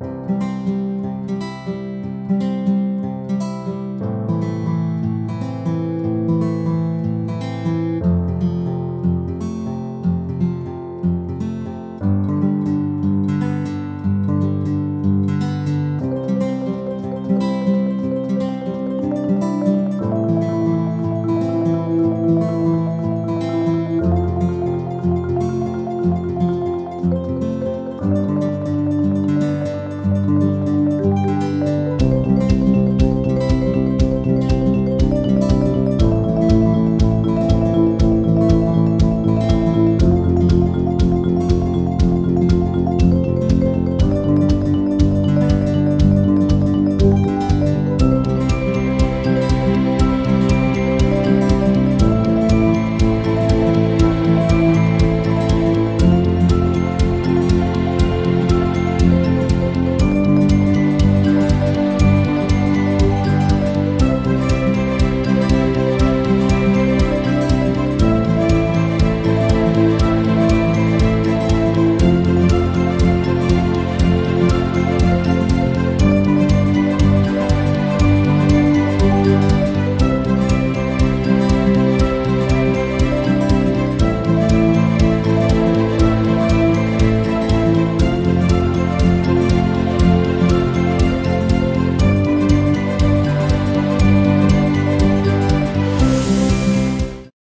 Música